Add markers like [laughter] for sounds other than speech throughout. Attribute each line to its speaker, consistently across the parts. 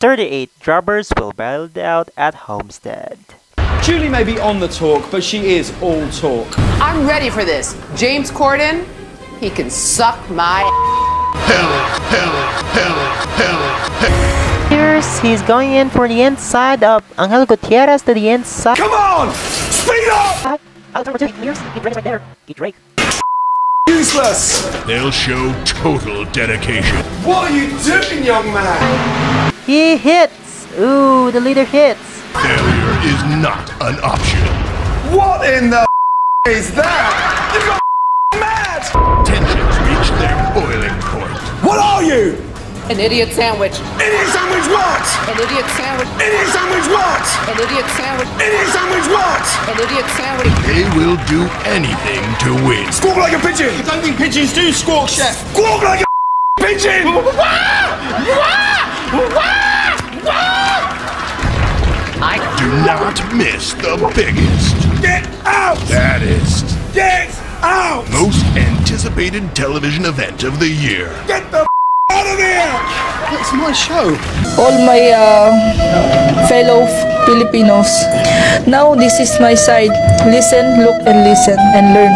Speaker 1: 38 drivers will battle it out at Homestead.
Speaker 2: Julie may be on the talk, but she is all talk.
Speaker 3: I'm ready for this. James Corden, he can suck my.
Speaker 4: Hell, hell, hell, hell, hell.
Speaker 1: Here's he's going in for the inside of Angel Gutierrez to the inside.
Speaker 2: Come on! Speed up!
Speaker 1: Out over two years. He Drake's right there. He Drake.
Speaker 2: Useless!
Speaker 4: They'll show total dedication.
Speaker 2: What are you doing, young man?
Speaker 1: He hits. Ooh, the leader hits.
Speaker 4: Failure is not an option.
Speaker 2: What in the [laughs] is that? You got [laughs] mad!
Speaker 4: Tensions reach their boiling point.
Speaker 2: What are you?
Speaker 3: An idiot sandwich.
Speaker 2: Idiot sandwich what?
Speaker 3: An idiot sandwich.
Speaker 2: Idiot sandwich what?
Speaker 3: An idiot sandwich.
Speaker 2: Idiot sandwich what?
Speaker 3: An idiot sandwich.
Speaker 4: They will do anything to win.
Speaker 2: Squawk like a pigeon!
Speaker 5: I don't think pigeons do squawk, chef.
Speaker 2: Squawk like a [laughs] pigeon!
Speaker 4: Do not miss the biggest,
Speaker 2: Get out!
Speaker 4: baddest,
Speaker 2: Get out!
Speaker 4: most anticipated television event of the year.
Speaker 2: Get the out of here!
Speaker 5: That's my show.
Speaker 6: all my uh, fellow Filipinos. Now this is my side. Listen, look, and listen, and learn.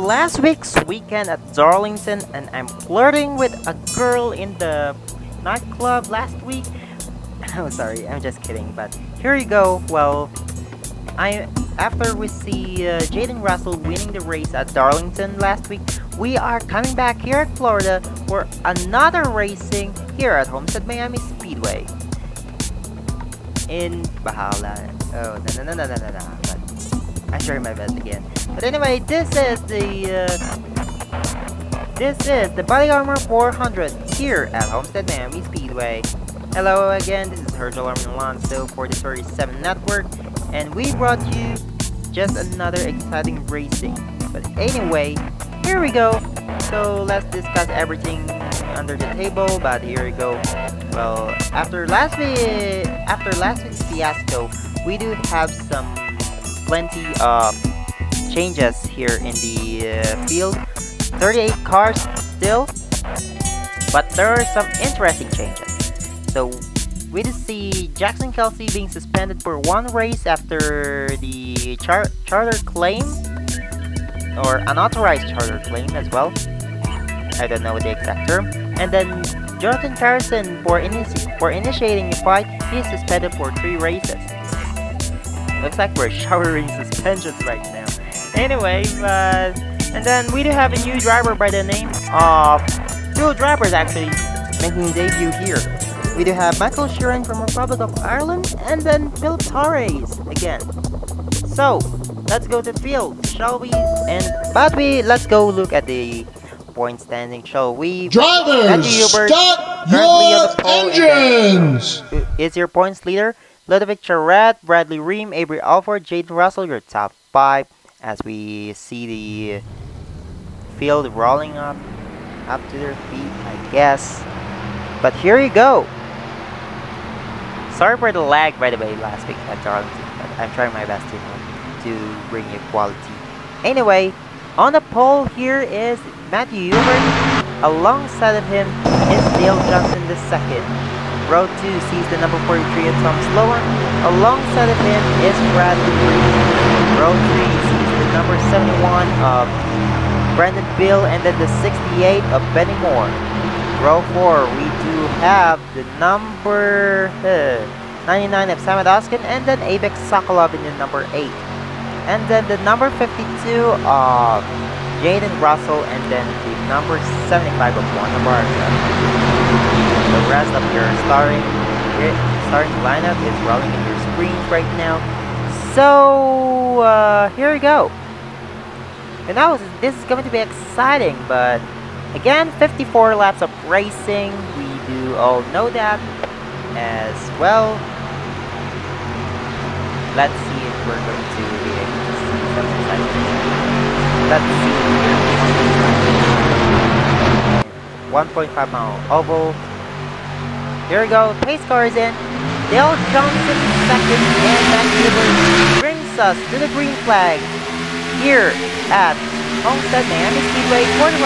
Speaker 1: Last week's weekend at Darlington and I'm flirting with a girl in the nightclub last week. [laughs] Oh sorry, I'm just kidding, but here you go. Well, I after we see uh, Jayden Russell winning the race at Darlington last week, we are coming back here at Florida for another racing here at Homestead Miami Speedway. In Bahala. Oh, no, no, no, no, no, no, I try my best again. But anyway, this is the uh, this is the BodyArmor 400 here at Homestead Miami Speedway. Hello again, this is Herschel Armin Alonso for the 37 Network, and we brought you just another exciting racing. But anyway, here we go. So let's discuss everything under the table. But here we go. Well, after last week, after last week's fiasco, we do have some plenty of changes here in the uh, field. 38 cars still, but there are some interesting changes. So we did see Jackson Kelsey being suspended for one race after the char charter claim or unauthorized charter claim as well. I don't know the exact term. And then Jonathan Harrison for, initi for initiating a fight, he's suspended for three races. Looks like we're showering suspensions right now. Anyway, but uh, and then we do have a new driver by the name of two drivers actually making debut here. We do have Michael Sheeran from Republic of Ireland and then Philip Torres again. So let's go to the field, shall we? And but we let's go look at the point standing, shall we?
Speaker 7: Drivers,
Speaker 1: Matthew Hubert,
Speaker 7: start
Speaker 1: currently on the
Speaker 7: your engines!
Speaker 1: is your points leader. Ludovic Charette, Bradley Ream, Avery Alford, Jayden Russell, your top five as we see the field rolling up up to their feet, I guess. But here you go. Sorry for the lag by the way last week at Darlington, but I'm trying my best to to bring you quality. Anyway, on the pole here is Matthew Hubert. Alongside of him is Dale Johnson II. Row 2 sees the number 43 of Tom Sloan. Alongside of him is Bradley Green. Row 3 sees the number 71 of Brandon Bill and then the 68 of Benny Moore. Row 4 we do have the number uh, 99 of Samet Oskin and then Avex Sokolov in the number 8. And then the number 52 of Jayden Russell, and then the number 75 of Juan Barca. The rest of your starting starting lineup is rolling in your screens right now. So uh, here we go. And now this is going to be exciting, but again, 54 laps of racing. We do all know that as well. Let's see if we're going to be able to see some exciting. Let's see. 1.5 mile oval. Here we go. Pace car is in. Dale Johnson second, and that brings us to the green flag here at Homestead Miami Speedway for the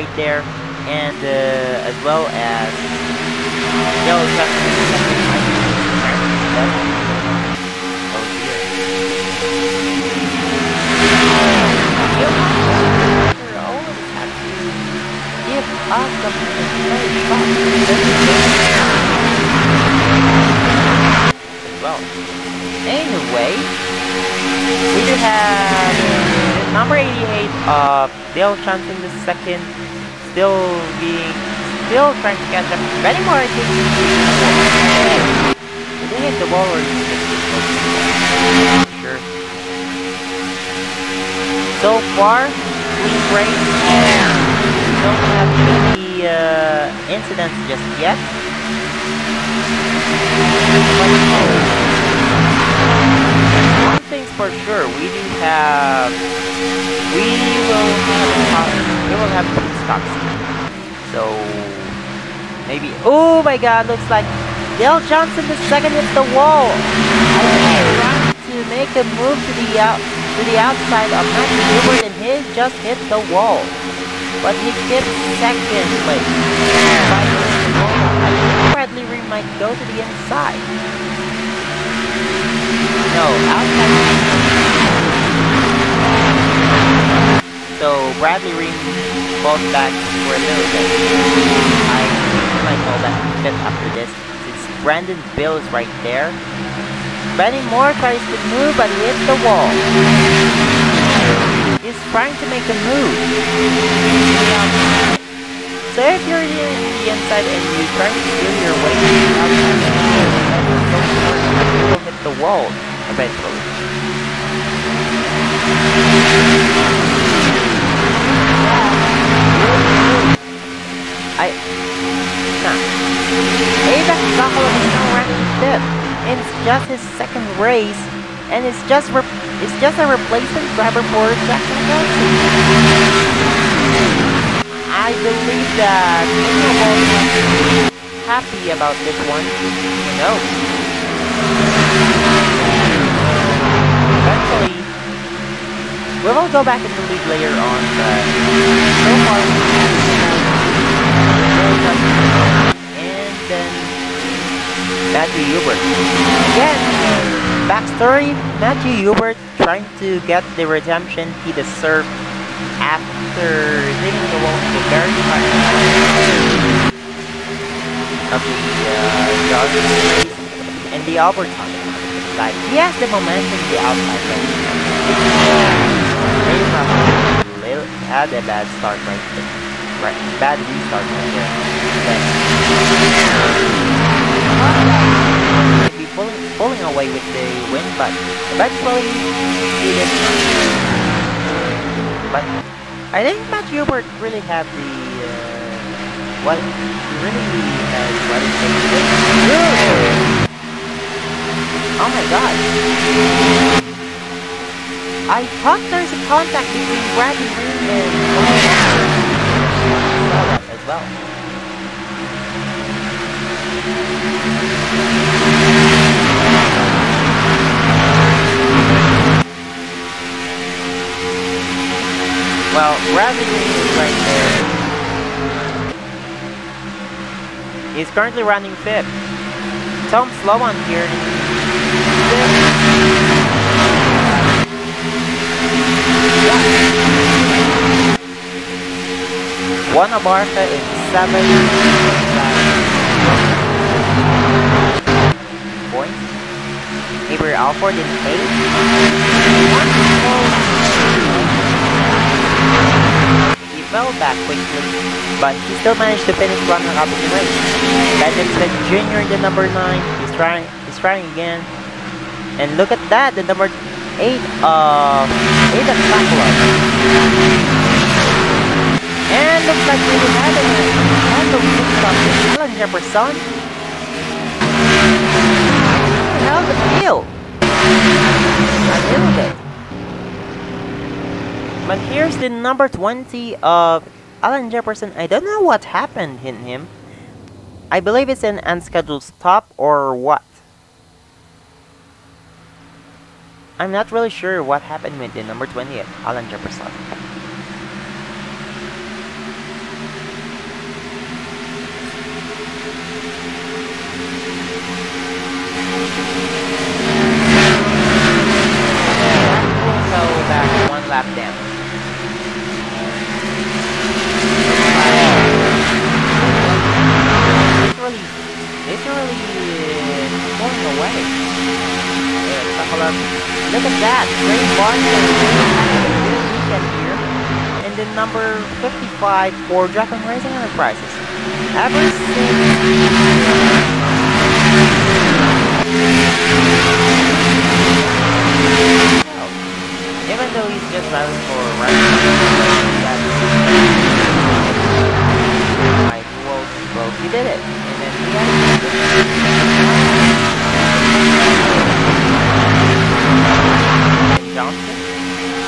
Speaker 1: right there, of Dale the second, still being, still trying to catch up. Benny Moore, I think, did they hit the wall or Sure. So far, clean break don't have any uh, incidents just yet. For sure, we do have, we will have, we will have pit stops. So, maybe, oh my god, looks like Dale Johnson the second hit the wall. Trying to make a move to the out, to the outside of Matthew Hubert and he just hit the wall but he gets second place. Bradley Ream might go to the inside. No, outside. So Bradley Ream falls back for a little bit. I might fall back a bit after this, since Brandon Bill is right there. Benny Moore tries to move, but he hits the wall He's trying to make a move. So if you're in the inside and you try to steal your way out, you will hit the wall eventually. I... Nah. Avac Sokolov is now ranking 5th. And it's just his second race. And it's just it's just a replacement driver for Jackson Johnson. I believe that Daniel happy about this one. Know. Eventually, we will go back in the lead later on, but so far and then Matthew Hubert. Again, backstory, Matthew Hubert trying to get the redemption he deserved after leaving the in the very front of the uh, race and the overtime. Like he has the momentum the outside very rough. Little had a bad start right there. Right, bad restart right there. Then maybe pulling, pulling away with the win, but eventually did. But I think Matt Hubert really had the uh, what really has what it takes. Oh my god. I thought there's a contact between Green and saw that as well. Well, Green is right there. He's currently running fifth. Tom Sloan here in fifth. Juan Barca in seven points. Avery Alford in eight. He fell back quickly, but he still managed to finish runner up in the race. Jr. in the number nine. He's trying. He's trying again. And look at that, the number eight. Uh, eight of Club. And looks like we had a handle picked up the Challenger Person. How the feel? A little bit. But here's the number 20 of Alan Jefferson. I don't know what happened in him. I believe it's an unscheduled stop or what. I'm not really sure what happened with the number 20 Alan Jefferson. Number 55 for Dragon Racing Enterprises. Ever since even though he's just driving for a right like well, well he did it. And then he had Johnson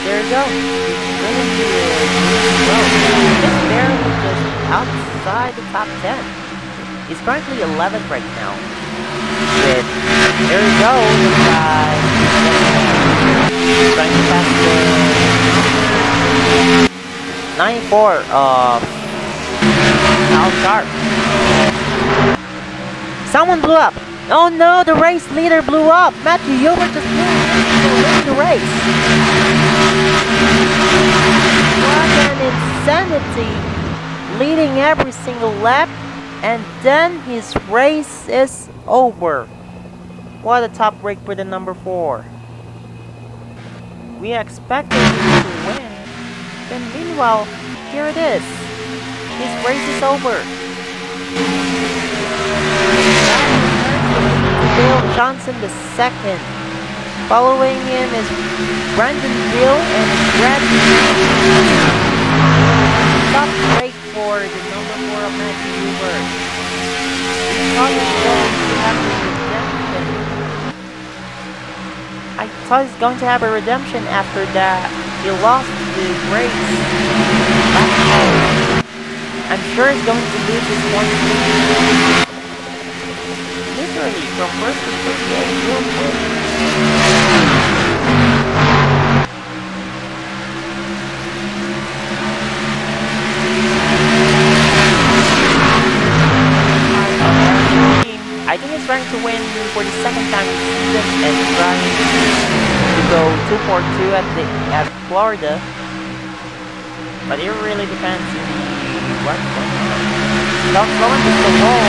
Speaker 1: there you go really well just barely just outside the top 10 he's currently 11th right now with there you go the guy trying to pass the 94 of uh, Al Sharp. Someone blew up. Oh no, the race leader blew up. Matthew Hubert just blew the race. What an insanity. Leading every single lap and then his race is over. What a top break for the number 4. We expected him to win. Then meanwhile, here it is. His race is over. Bill Johnson the second. Following him is Brandon Bill and Brad. Top break for the number four of Matthew Hubert. We thought he was going to have a redemption. I thought he's going to have a redemption after that. He lost the race. I'm sure he's going to lose his point. Literally, from first to 38, real quick. I think he's trying to win for the second time this season and trying to go 2 for 2 at the at Florida. But it really depends on the what's going into the wall.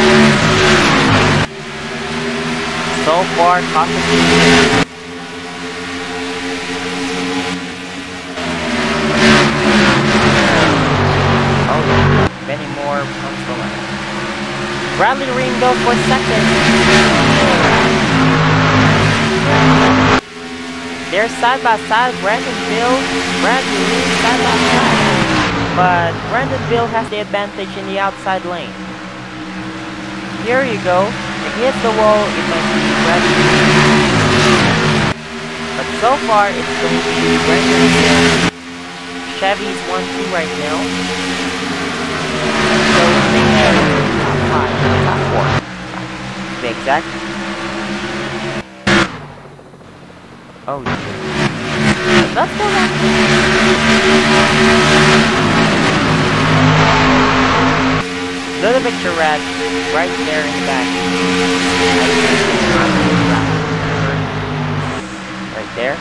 Speaker 1: So far, cautiously. Oh, many more. Bradley goes for second. They're side by side, Brandon Bill, Bradley Ring side by side. But Brandon Bill has the advantage in the outside lane. Here you go. If he hits the wall, it might be Bradley Ring. But so far, it's going to be Brandon Bill. Chevy's 1-2 right now. So four. To. Oh, shit. Let's go back. Little picture rat right there in the back. Right there.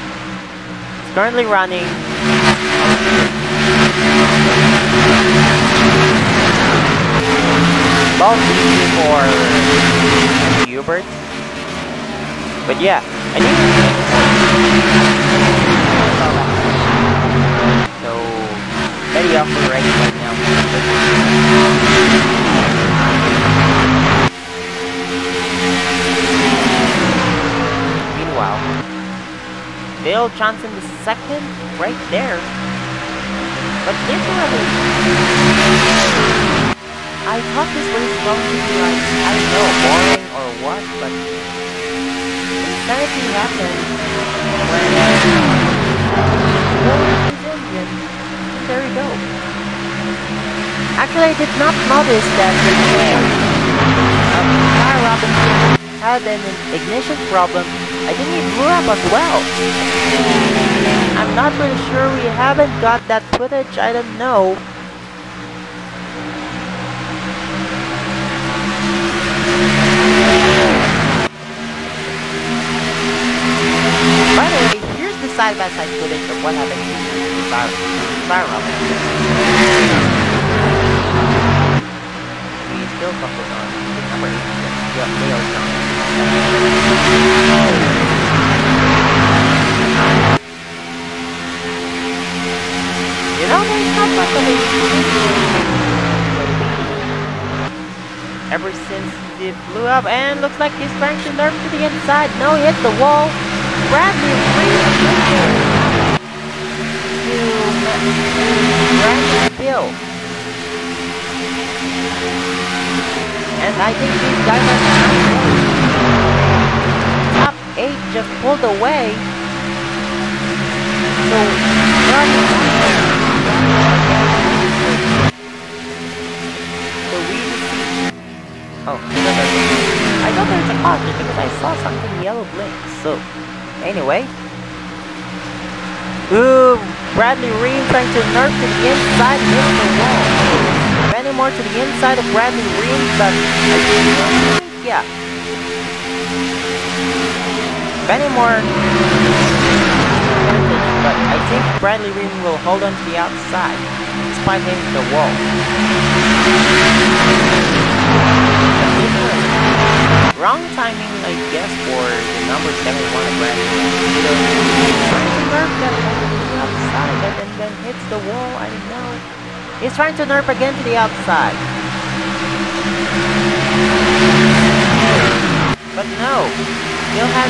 Speaker 1: It's currently running. Easy for Hubert. But yeah, I think so very off the race right now. Meanwhile, Dale Johnson the second right there. But this one I thought this was going to be like, I don't know, boring or what, but insanity happened when there we go. Actually, I did not notice that the Kyle Robinson had an ignition problem. I think it blew up as well. I'm not really sure. We haven't got that footage. I don't know. By the way, here's the side-by-side footage of what happened to Fire Robin. We still focus on the number 8. Yeah, Dale Johnson. You know, there's not much of Ever since it blew up, and looks like he's trying to nerf to the inside. No, he hit the wall. Bradley Reed to Bill. And I think these guys are top eight just pulled away. So So Oh, I thought there was a caution because I saw something yellow blink. So, anyway. Ooh, Bradley Reed trying to nerf to the inside hit the wall. More to the inside of Bradley Reed, but yeah. Benny Moore but I think Bradley Reed will hold on to the outside, despite hitting the wall. Wrong timing, I guess, for the number 71 of Bradley Reed. Trying to nerf that to the outside and then, then hits the wall, I don't know. He's trying to nerf again to the outside. But no, he'll have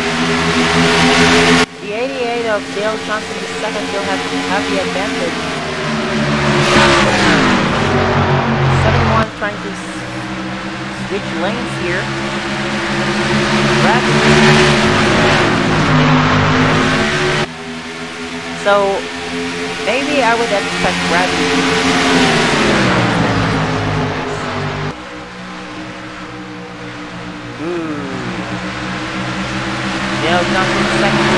Speaker 1: the 88 of Dale Johnson II still have, have the advantage. 71 trying to switch lanes here. Bradley. So maybe I would expect Bradley. Ooh. Dale Johnson second.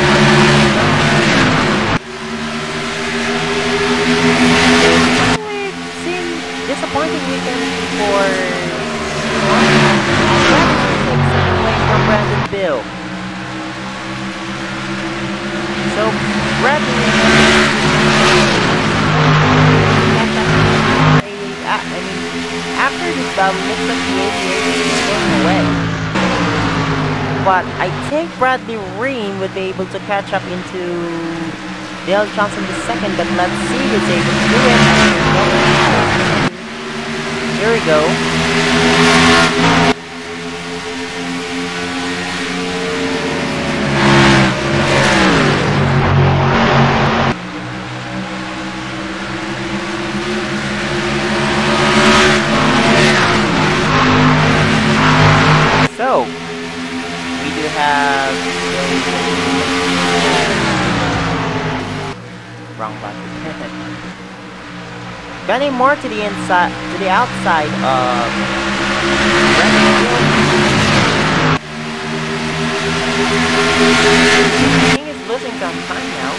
Speaker 1: It seemed disappointing weekend for from Brandon Bill. So, Brandon I after this battle, looks like the aviator is going away. But I think Bradley Ream would be able to catch up into Dale Johnson II, but let's see if he's able to do it. Here we go. Getting more to the inside, to the outside of King is losing some time now.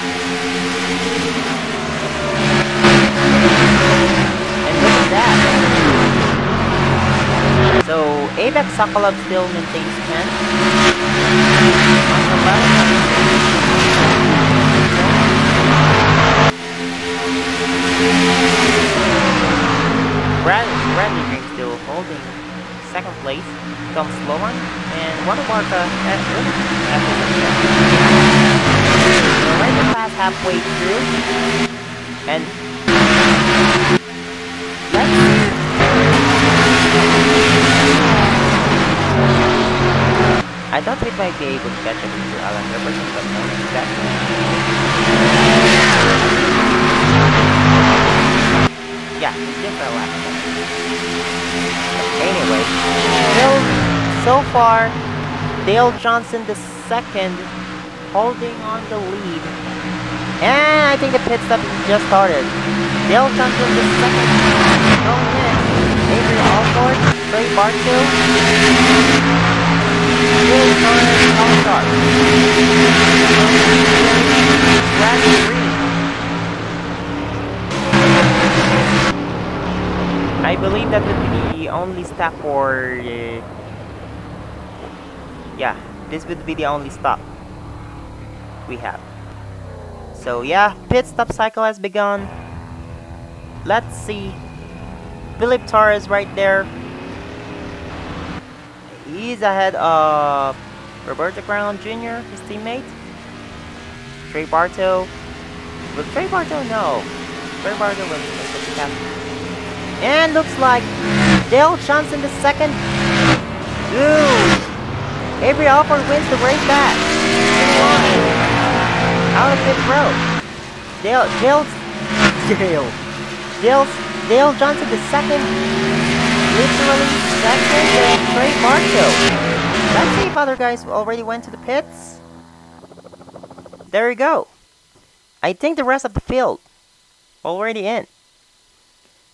Speaker 1: And look at that. So Avex Sokolov still maintains 10. Green still holding second place. Tom Sloan and Juan Barca at third. We're right past halfway through. And I thought we might be able to catch up to Alan Robertson, but no, exactly. Yeah, a lap. Anyway, still, so far, Dale Johnson the second holding on the lead. And I think the pit stop just started. Dale Johnson the second going in. Avery Alford, Trey Bartow, Will Torres, All-Star. Bradley Reed. I believe that would be the only stop for... Uh, yeah, this would be the only stop we have. So yeah, pit stop cycle has begun. Let's see. Philip Torres right there. He's ahead of Roberto Brown Jr., his teammate. Trey Bartow. Will Trey Bartow? No. Trey Bartow was was the captain. And looks like Dale Johnson the second. Dude! Avery Alford wins the race back. Out of pit road. Dale, Dale's, Dale, Dale's, Dale Johnson the second. Literally second and Trey Bartow. Let's see if other guys already went to the pits. There you go. I think the rest of the field already in.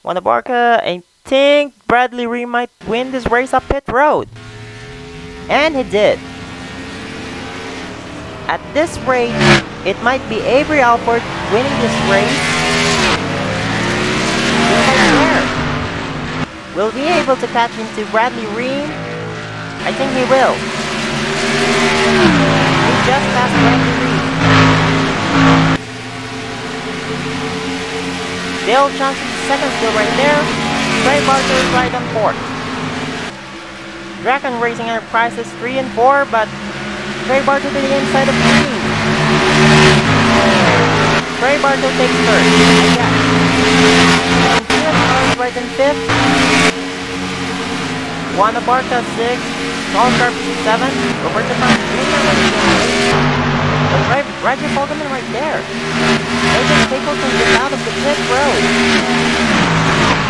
Speaker 1: Juan Barca, I think Bradley Ree might win this race up pit road. And he did. At this rate, it might be Avery Alford winning this race. Will be able to catch into Bradley Ream? I think he will. He just passed Bradley Dale Johnson second still right there. Trey Barker is right on fourth. Dragon Racing Enterprises 3 and 4, but Trey Barker to the inside of Green. Trey Barker takes third. Yeah. Is right in fifth. Juan Barca sixth. Paul Sharp seventh. Roberto Brown But right, Roger Fogelman right there. Nathan Stapleton gets out of the pit road.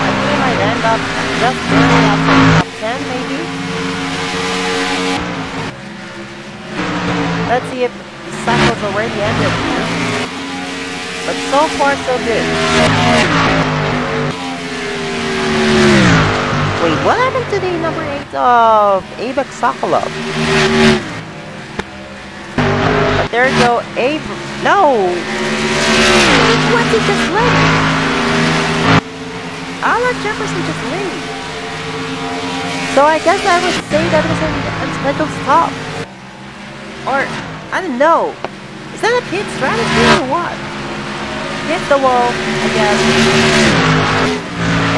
Speaker 1: I think he might end up just barely outside the top 10 maybe. Let's see if the cycle's already ended here. But so far so good. Wait, what happened to the number 8 of Avak Sokolov? There go, Abe. No! What did just leave? Alan Jefferson just leave. So I guess I would say that was an unscheduled stop. Or, I don't know. Is that a pit strategy or what? Hit the wall, I guess.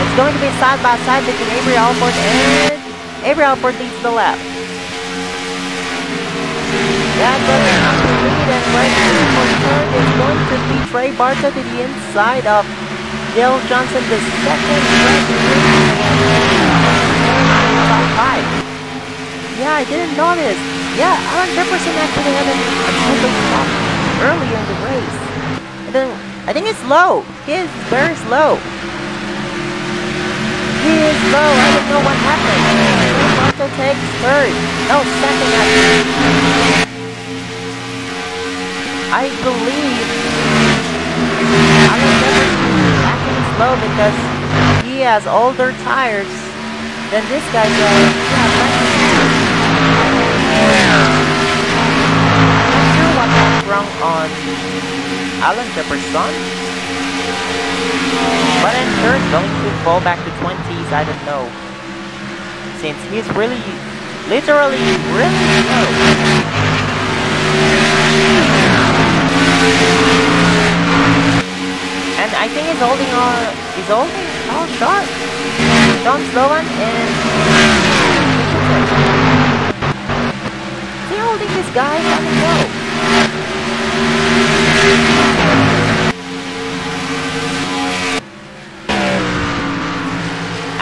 Speaker 1: It's going to be side by side between Avery Alford and Avery Alford leads the lap. That goes right for third is going to be Trey Bartow to the inside of Dale Johnson, the second top five. Yeah, I didn't notice. Yeah, Alan Jefferson actually had a, good stop early in the race. And then I think it's low. He is very slow. He is low. I don't know what happened. Marco takes third. No, second actually. I believe Jefferson is acting slow because he has older tires than this guy does. Not sure wrong on Alan Jefferson. But I'm sure it's going to fall back to 20s, I don't know. Since he's really, literally, really slow. I think he's holding on, he's holding oh, Carl Sharp, John Sloan, and he holding this guy? I don't know.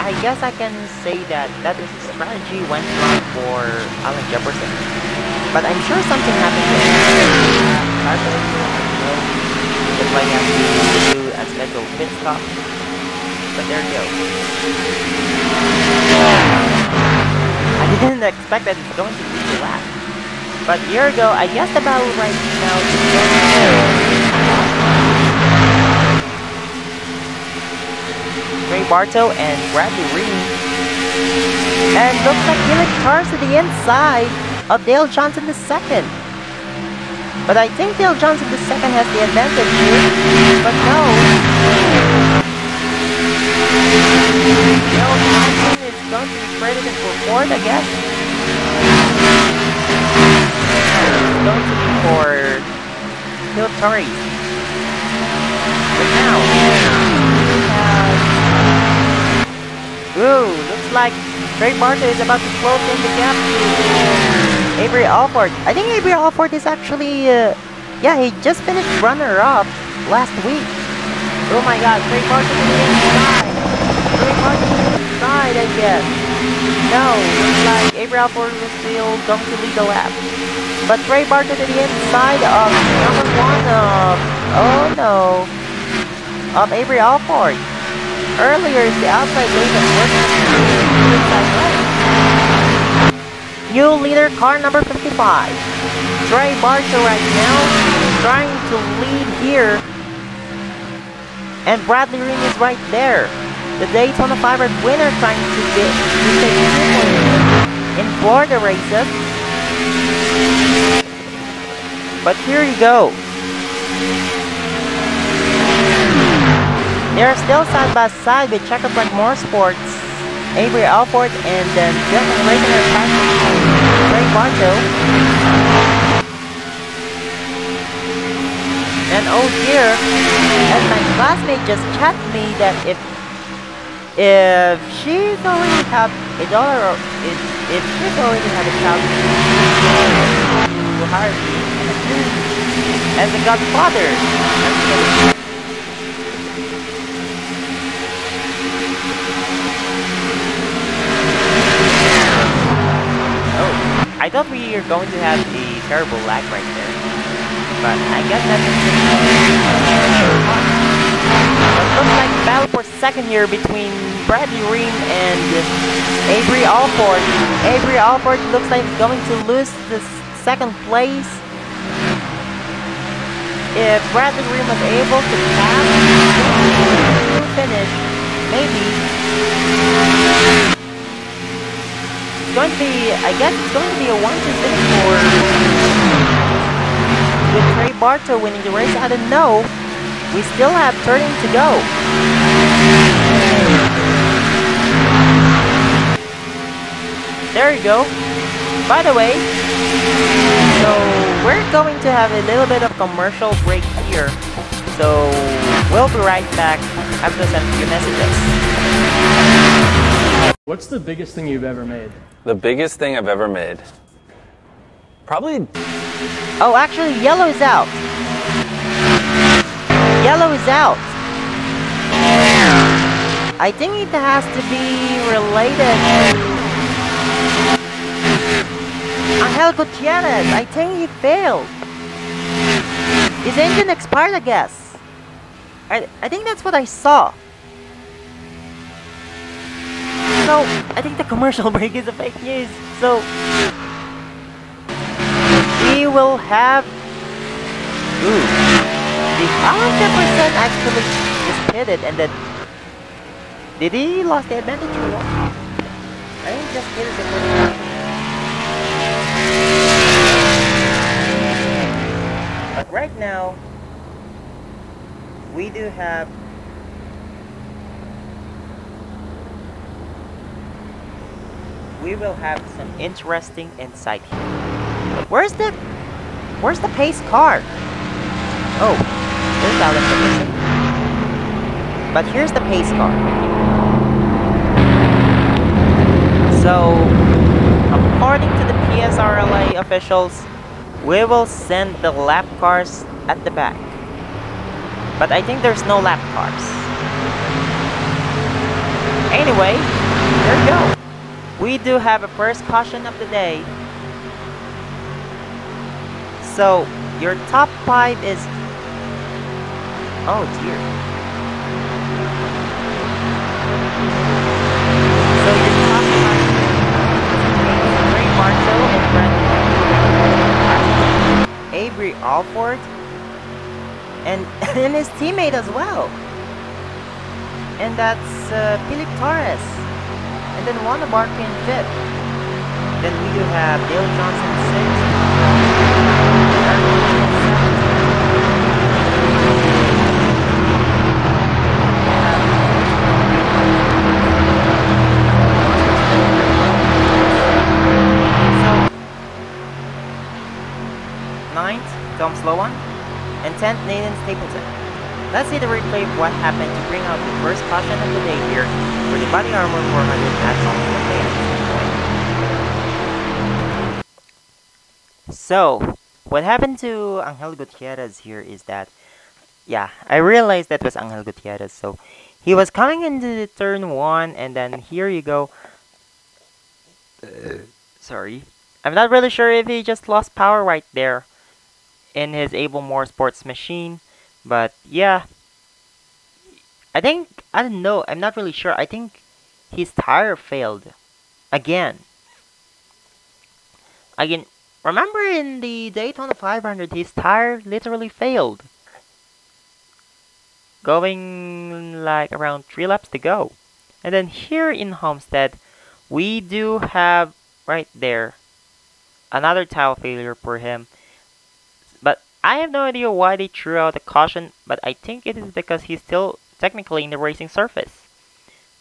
Speaker 1: I guess I can say that that is strategy went wrong for Alan Jefferson. But I'm sure something happened to him. He to do a scheduled pit stop. But there you go. I didn't expect that it's going to be the lap. But here we go, I guess the battle right now is going Ray Barto and Bradley Reed. And looks like Felix Charles to the inside of Dale Johnson II. But I think Dale Johnson II has the advantage here. But no. Dale Johnson is going to be credited for fourth, I guess. It's going to be for Phil Torrey. But now. Ooh, looks like Trey Bartow is about to close in the gap Avery Alford. I think Avery Alford is actually, uh, yeah, he just finished runner-up last week. Oh my god, Trey Bartow to the inside. Trey Bartow to the inside, I guess. No, looks like Avery Alford is still going to lead the lap. But Trey Bartow to the inside of number one of, oh no, of Avery Alford. Earlier the outside lane inside right. New leader, car number 55. Trey Barker right now trying to lead here. And Bradley Ring is right there. The Daytona 500 winner trying to get to take in Florida races. But here you go. They are still side by side with Checkerbrand Motorsports, Avery Alford, and then Dylan Reagan Ray And oh dear, and my classmate just chat me that if if she's already have a or if, if she's already had a child to hire me as a godfather. I'm kidding. Oh, I thought we were going to have a terrible lag right there. But I guess that's It looks like battle for second here between Bradley Ream and Avery Alford. Avery Alford looks like he's going to lose the second place. If Bradley Ream was able to pass to finish, maybe it's going to be, I guess it's going to be a one-two finish for with Trey Barto winning the race. I don't know. We still have turning to go. There you go. By the way, so we're going to have a little bit of commercial break here. So we'll be right back have to send a few messages.
Speaker 7: What's the biggest thing you've ever made?
Speaker 8: The biggest thing I've ever made. Probably
Speaker 1: Oh, actually, yellow is out. Yellow is out. I think it has to be related to Angel Gutierrez. I think he failed. His engine expired, I guess. I, I think that's what I saw. So, I think the commercial [laughs] break is a fake news. So, we will have. Ooh. The 100% actually just hit it and then. Did he lost the advantage or what? I think just hit then. But right now, we do have. We will have some interesting insight here. Where's the Where's the pace car? Oh, there's Alan Ferguson. But here's the pace car. So, according to the PSRLA officials, we will send the lap cars at the back. But I think there's no lap cars. Anyway, there you go. We do have a first caution of the day. So, your top five is... Oh dear. So your top five Ray Bartow and Avery Alford and, [laughs] and his teammate as well. And that's uh, Philip Torres. And then Wanda Barker in fifth. Then we do have Dale Johnson sixth. Ninth, Tom Sloan, and 10th, Nathan Stapleton. Let's see the replay of what happened to bring out the first caution of the day here for the BodyArmor 400 at Ultimate So, what happened to Angel Gutierrez here is that, yeah, I realized that was Angel Gutierrez. So, he was coming into the turn one, and then here you go. Uh, sorry. I'm not really sure if he just lost power right there in his Able More Sports machine. But yeah. I think, I don't know, I'm not really sure. I think his tire failed. Again. Again, remember in the Daytona 500, his tire literally failed. Going like around 3 laps to go. And then here in Homestead, we do have right there another tire failure for him. I have no idea why they threw out the caution, but I think it is because he's still technically in the racing surface.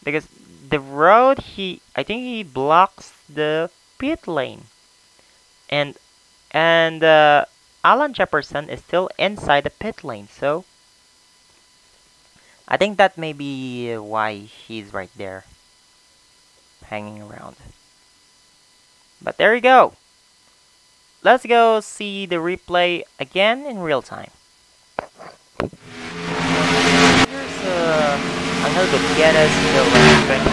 Speaker 1: Because the road he I think he blocks the pit lane. And and uh, Alan Jefferson is still inside the pit lane, so I think that may be why he's right there hanging around. But there you go. Let's go see the replay again in real time. Here's uh, Angel Gutierrez still running 25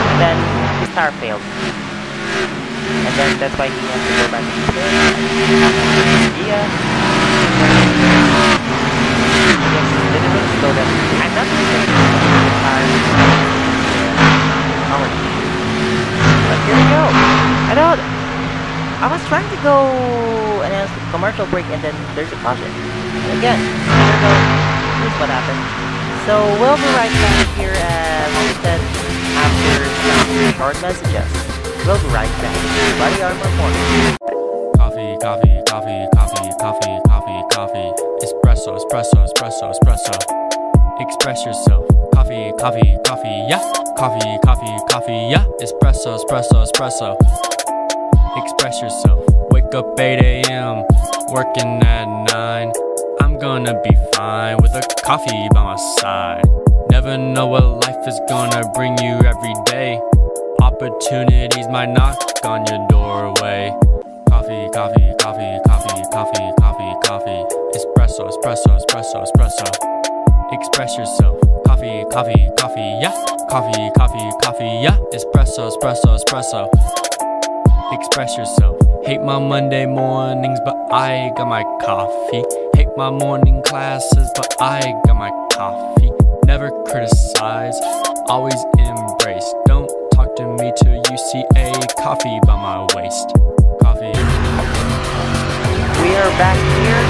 Speaker 1: And then his tire failed. And then that's why he has to go back to the pit. Yeah. Literally slow down. I'm not really sure if the tire power but here we go. I thought I was trying to go announce the commercial break and then there's a caution. Again, here. Here's what happened. So we'll be right back here uh, at Homestead after some short messages. We'll be right back. BodyArmor Morning.
Speaker 9: Coffee, coffee, coffee, coffee, coffee, coffee, coffee. Espresso, espresso, espresso, espresso. Express yourself. Coffee, coffee, coffee, yeah. Coffee, coffee, coffee, yeah. Espresso, espresso, espresso. Express yourself. Wake up 8 a.m. Working at 9. I'm gonna be fine with a coffee by my side. Never know what life is gonna bring you every day. Opportunities might knock on your doorway. Coffee, coffee, coffee, coffee, coffee, coffee, coffee. Espresso, espresso, espresso, espresso. Express yourself. Coffee, coffee, coffee, yeah. Coffee, coffee, coffee, yeah. Espresso, espresso, espresso. Express yourself. Hate my Monday mornings, but I got my coffee. Hate my morning classes, but I got my coffee. Never criticize, always embrace. Don't talk to me till you see a coffee by my waist. Coffee.
Speaker 1: We are back here.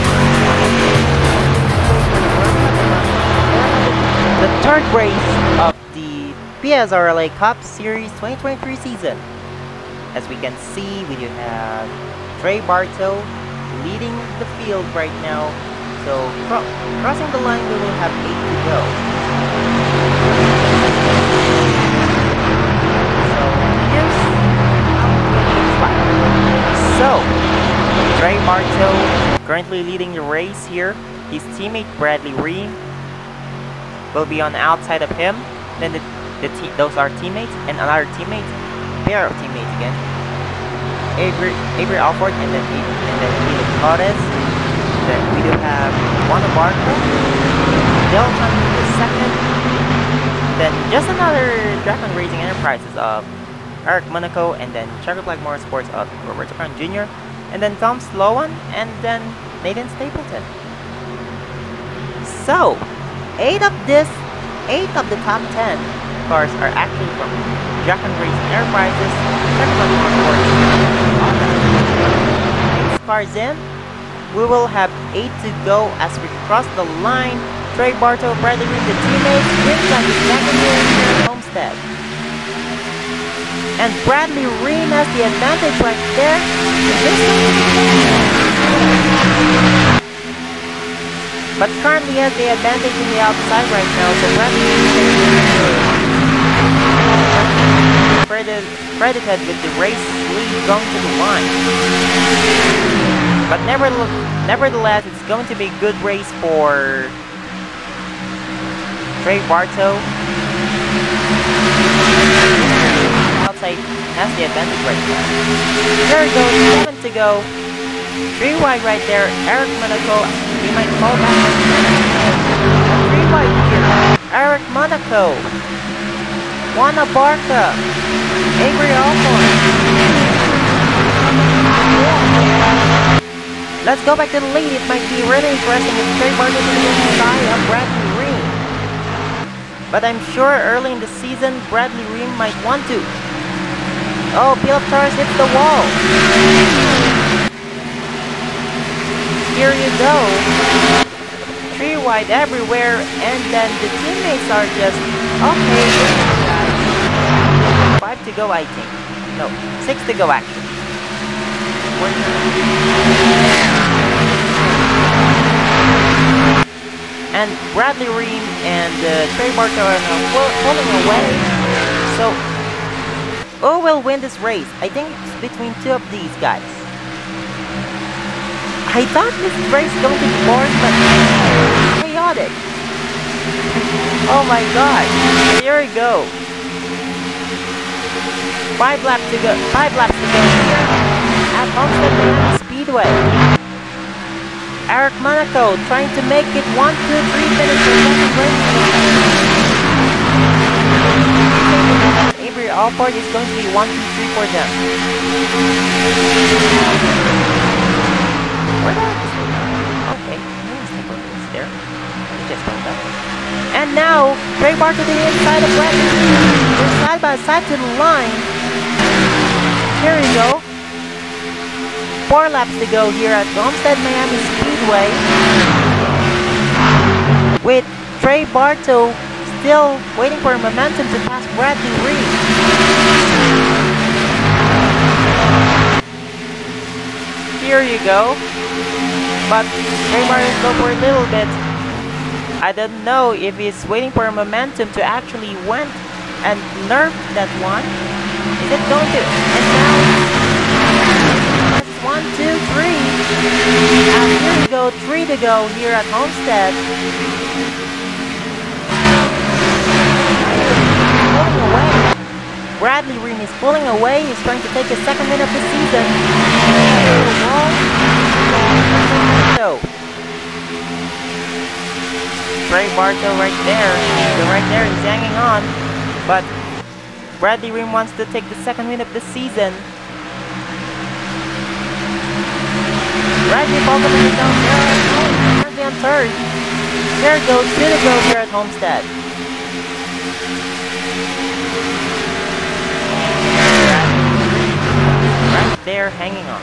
Speaker 1: The third race of the PSRLA Cup Series 2023 season. As we can see, we do have Trey Bartow leading the field right now. So cro crossing the line, we will have eight to go. So here's. So Trey Bartow currently leading the race here. His teammate Bradley Ream will be on the outside of him. Then the, the those are teammates and another teammate, pair of teammates again. Avery, Avery Alford and then and then Felix Torres. Then we do have Juan Barca, Delton the second. Then just another Dragon Racing Enterprises of Eric Monaco and then Checker Black Motorsports of Roberto Crown Jr. and then Tom Sloan and then Nathan Stapleton. So, eight of this, eight of the top ten cars are actually from Dragon Racing Enterprises, cars in, we will have eight to go as we cross the line. Trey Bartow, Bradley Ream, the teammates, wins on the second Homestead. And Bradley Ream has the advantage right there. But currently has the advantage in the outside right now, so Bradley is credited, with the race lead going to the line. But nevertheless, nevertheless, it's going to be a good race for Trey Bartow. Outside has the advantage right now. There goes, seven to go. Three wide right there. Eric Monaco, he might fall back. Three wide here. Eric Monaco. Juana Barca. Avery Alford. Let's go back to the lead. It might be really interesting if Trey to the inside of Bradley Ream. But I'm sure early in the season, Bradley Ream might want to. Oh, Philip Torres hits the wall. Here you go. Tree wide everywhere, and then the teammates are just okay. Five to go, I think. No, six to go actually. And Bradley Ream and uh, Trey Bartow are now pull- pulling away. So, who will win this race? I think it's between two of these guys. I thought this race going to be boring, but chaotic. oh my god. Here we go. Five laps to go. Five laps to go at Homestead Miami Speedway. Eric Monaco trying to make it one, two, three finish for second race. Avery Alford is going to be one, two, three for them. Where the? Okay, is there. Just went up. And now, Trey Barker to the inside of Bradley. They're side by side to the line. Here we go. Four laps to go here at Homestead Miami Speedway. With Trey Bartow still waiting for momentum to pass Bradley Ream. Here you go. But Trey Bartow go for a little bit. I don't know if he's waiting for momentum to actually went and nerf that one. Going to? And now One, two, three. Here we go, three to go here at Homestead. Pulling away. Bradley Ream is pulling away. He's trying to take his second win of the season. So, Trey Bartow right there. So right there, he's hanging on. But Bradley Ream wants to take the second win of the season. Bradley Falcon is down there. On third. There goes go here at Homestead. Right there, hanging on.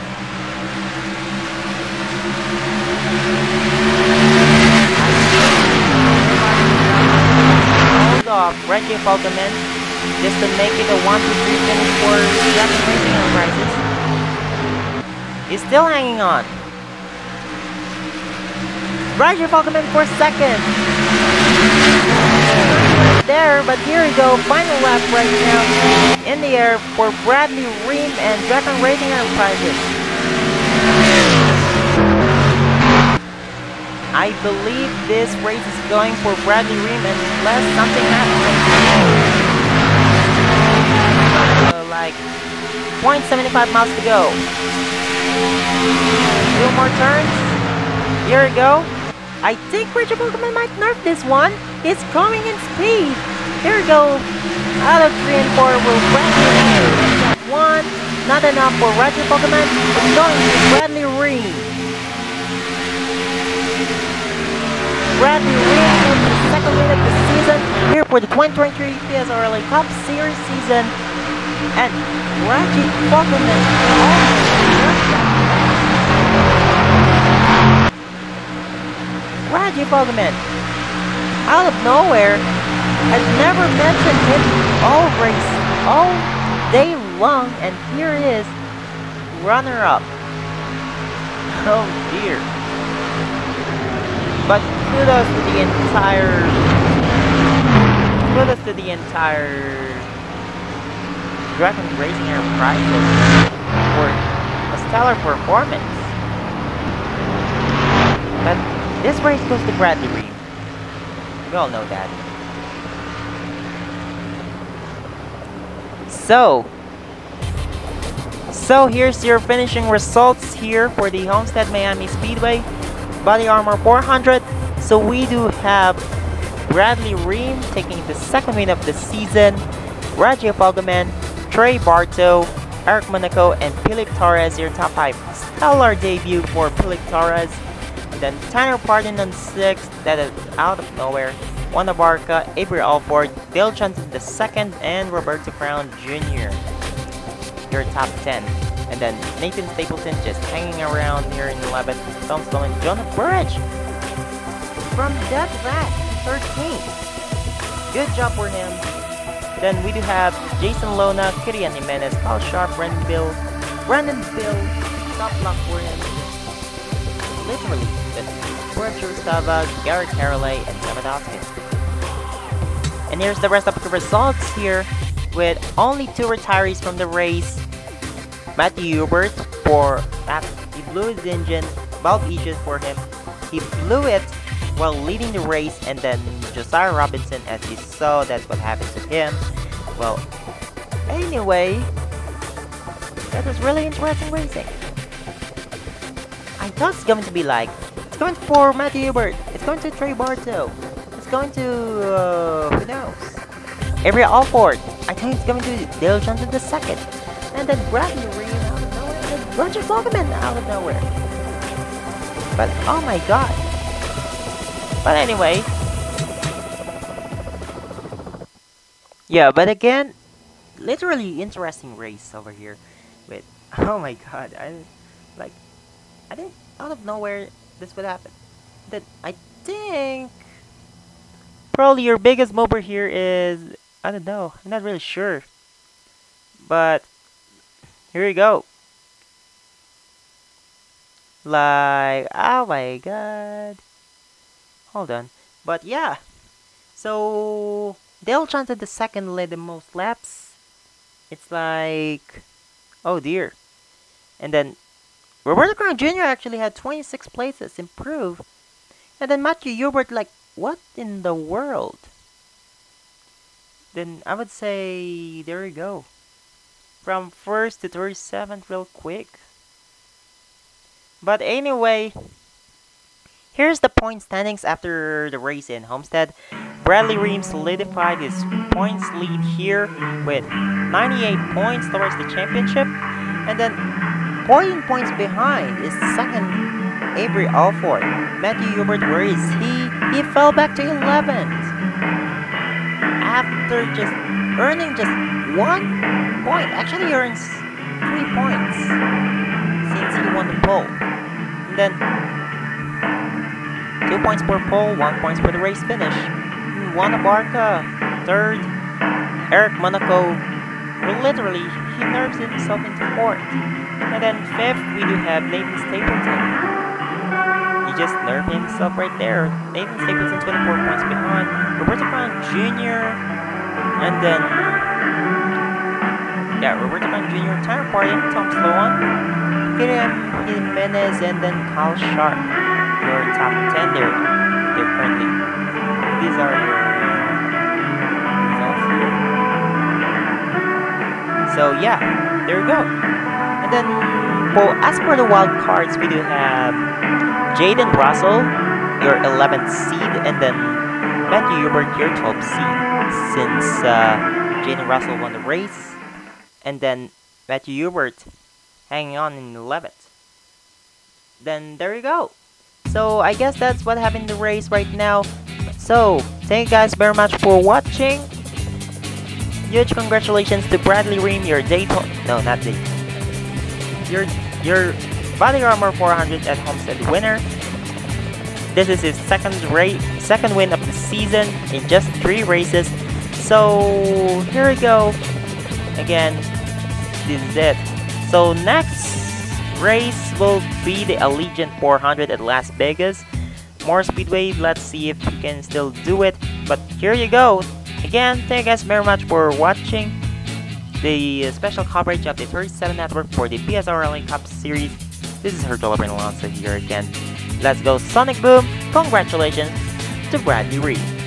Speaker 1: Hold off Reggie Falcoman just to make it a 1 2 3 finish for Jackson Racing Enterprises. He's still hanging on. Roger Falcoman for second. There, but here we go. Final lap right now in the air for Bradley Ream and Dragon Racing Enterprises. I believe this race is going for Bradley Ream unless something happens. Like 0.75 miles to go. Two more turns. Here we go. I think Richard Pokemon might nerf this one. It's coming in speed. Here we go. Out of three and four will Bradley One. Not enough for Roger Pokemon. It's going to Bradley Ream. Bradley Ream with the second win of the season here for the 2023 PSRLA Cup Series season. And Reggie Pokemon Reggie Pokemon out of nowhere has never mentioned him all race all day long and here is runner up. [laughs] Oh dear. But kudos to the entire kudos to the entire Dragon Racing Enterprises for a stellar performance. But this race goes to Bradley Ream. We all know that. So, so here's your finishing results here for the Homestead Miami Speedway BodyArmor 400. So we do have Bradley Ream taking the second win of the season, Raji Falgaman, Trey Bartow, Eric Monaco, and Philip Torres your top 5. Stellar debut for Philip Torres. Then Tanner Pardon on 6th, that is out of nowhere. Juan Barca, Avery Alford, Dale Johnson the second, and Roberto Crown Jr. Your top 10. And then Nathan Stapleton just hanging around here in 11th. Tom Sloan, Jonah Burridge from Death Rat, 13th. Good job for him. Then we do have Jason Lona, Kirian Jimenez, Paul Sharp, Brandon Bill, Brandon Bill, top luck for him. Literally, Roger Stava, Garrett Carolay, and Kevin Hoskins. And here's the rest of the results here with only two retirees from the race. Matthew Hubert for that he blew his engine, valve issues for him. He blew it while leading the race and then Josiah Robinson as you saw that's what happened to him. Well anyway that was really interesting racing. I thought it's going to be like it's going for Matthew Hubert, it's going to Trey Bartow, it's going to uh, who knows? Avery Alford. I think it's going to Dale Johnson the second. And then Bradley Ream out of nowhere. And Roger Fogelman out of nowhere. But oh my god. But anyway. Yeah, but again, literally interesting race over here. With [laughs] oh my god, I like I think out of nowhere this would happen. Then I think probably your biggest mover here is I don't know. I'm not really sure. But here we go. Like, oh my god. Hold on. But yeah. So, Dale Johnson the second led the most laps. It's like, oh dear. And then, Roberto Crown Jr. actually had 26 places improve. And then Matthew Hubert, like, what in the world? Then I would say, there you go. From first to 37th real quick. But anyway, here's the point standings after the race in Homestead. Bradley Ream solidified his points lead here with 98 points towards the championship. And then 14 points behind is second Avery Alford. Matthew Hubert, where is he? He fell back to 11th. After just earning just one point. Actually earns three points since he won the pole. And then two points per pole, one points for the race finish. Juan Abarca, third. Eric Monaco, literally, he nerves himself into fourth. And then fifth, we do have Nathan Stapleton. He just nerved himself right there. Nathan Stapleton, 24 points behind. Roberto Crown Jr. And then, yeah, Roberto Crown Jr. Tyler Party, Tom Sloan, Miriam Jimenez, and then Kyle Sharp. Your top 10 there, currently. These are your results here. So yeah, there you go. And then, well, as for the wild cards, we do have Jayden Russell, your 11th seed, and then Matthew Hubert, your 12th seed. Since uh, Jayden Russell won the race, and then Matthew Hubert hanging on in 11th. Then there you go. So I guess that's what happened in the race right now. So thank you guys very much for watching. Huge congratulations to Bradley Ream, your Daytona. No, not Daytona. Your your BodyArmor 400 at Homestead winner. This is his second race, second win of the season in just three races. So here we go. Again, this is it. So next race will be the Allegiant 400 at Las Vegas. More Speedway, let's see if we can still do it. But here you go. Again, thank you guys very much for watching the special coverage of the 37 Network for the PSRLA Cup Series. This is Hercule Alonso here again. Let's go Sonic Boom! Congratulations to Bradley Ream.